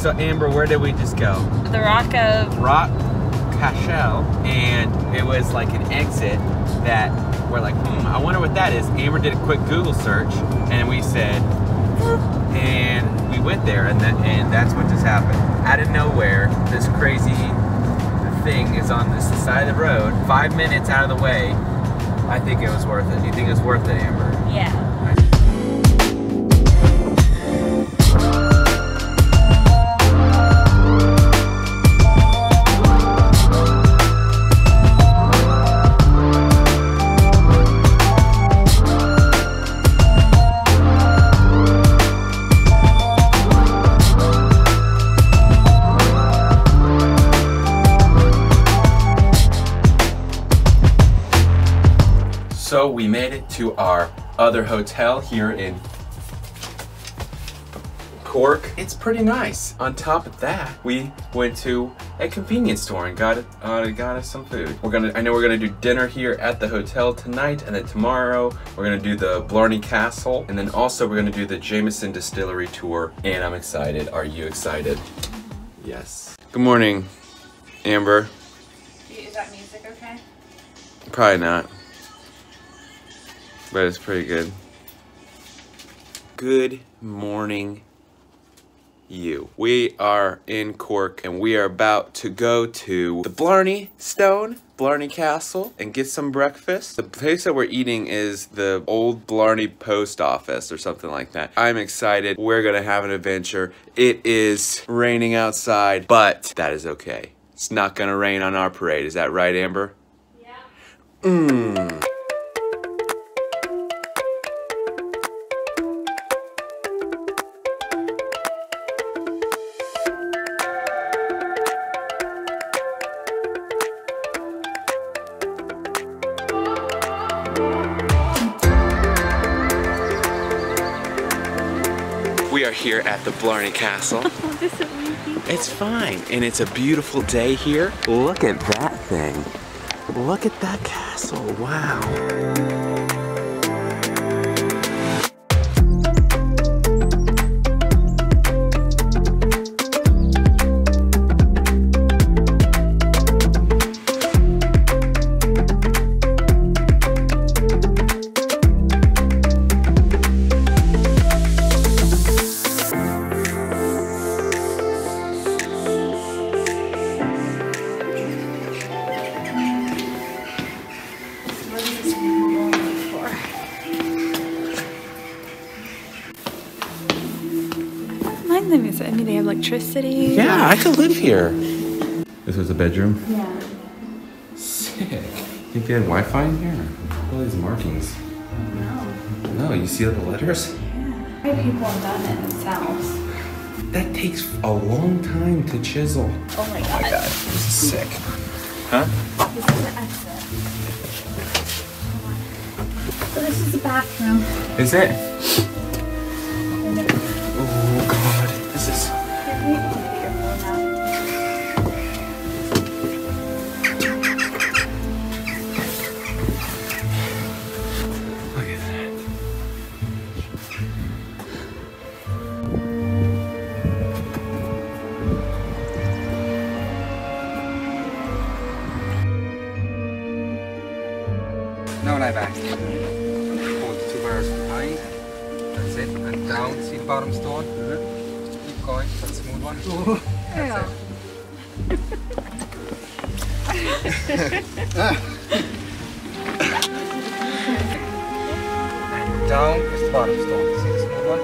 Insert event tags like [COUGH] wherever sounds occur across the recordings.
So Amber, where did we just go? The Rock of Rock Cashel, and it was like an exit that we're like, hmm, I wonder what that is. Amber did a quick Google search, and we said, and we went there, and that, and that's what just happened. Out of nowhere, this crazy thing is on this side of the road, five minutes out of the way. I think it was worth it. Do you think it was worth it, Amber? yeah. So we made it to our other hotel here in Cork. It's pretty nice. On top of that, we went to a convenience store and got uh, got us some food. We're gonna, I know we're gonna do dinner here at the hotel tonight, and then tomorrow we're gonna do the Blarney Castle, and then also we're gonna do the Jameson Distillery tour. And I'm excited. Are you excited? Yes. Good morning, Amber. Is that music okay? Probably not. But it's pretty good. Good morning, you. We are in Cork and we are about to go to the Blarney Stone, Blarney Castle, and get some breakfast. The place that we're eating is the old Blarney Post Office or something like that. I'm excited. We're gonna have an adventure. It is raining outside, but that is okay. It's not gonna rain on our parade. Is that right, Amber? Yeah. Mmm. We are here at the Blarney Castle. [LAUGHS] This is winky. It's fine, and it's a beautiful day here. Look at that thing. Look at that castle. Wow. Electricity. Yeah, I could live here. This was a bedroom. Yeah. Sick. Think they had Wi-Fi in here? All these markings. No. No, you see all the letters? Why people have done it themselves? That takes a long time to chisel. Oh my god. This is sick. Huh? This is the exit. So this is the bathroom. Is it? No lie back. Hold the two bars behind. That's it. And down. See the bottom stone? Just keep going. That's a smooth one. That's it. And down is the bottom stone. See the smooth one?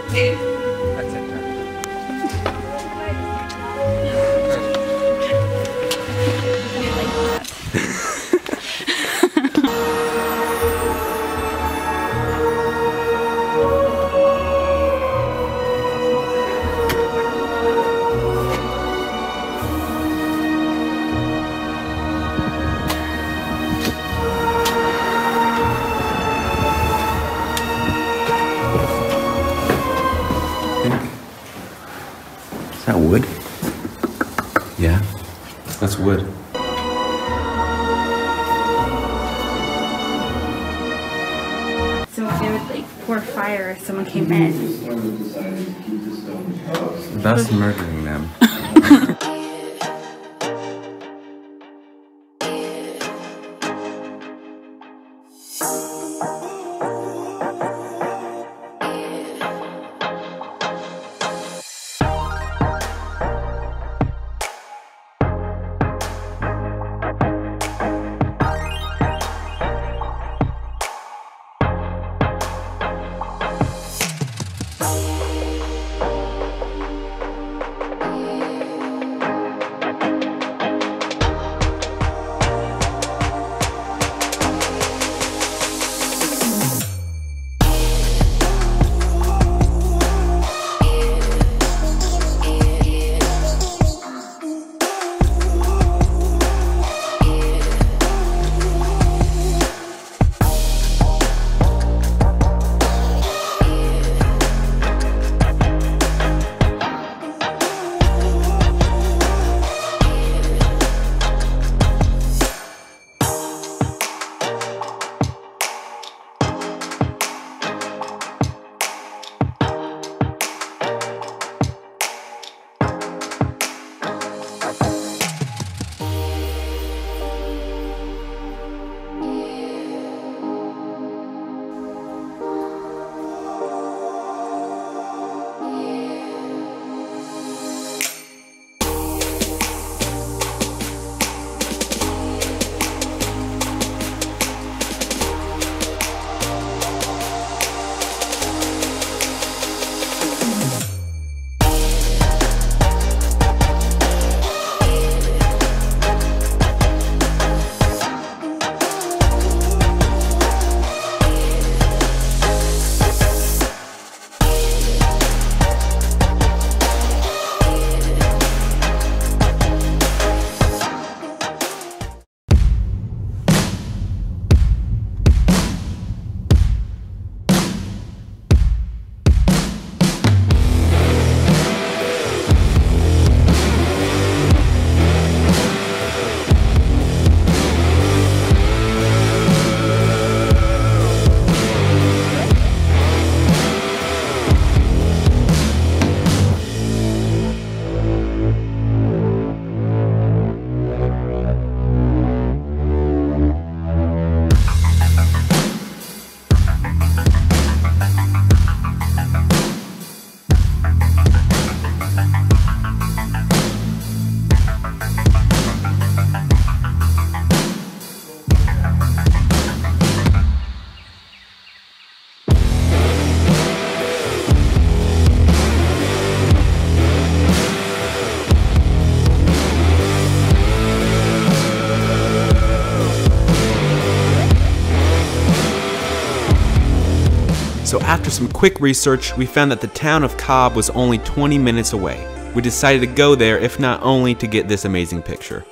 That's wood. So they would like pour fire if someone came in. That's murdering them. [LAUGHS] So after some quick research, we found that the town of Cobh was only 20 minutes away. We decided to go there if not only to get this amazing picture.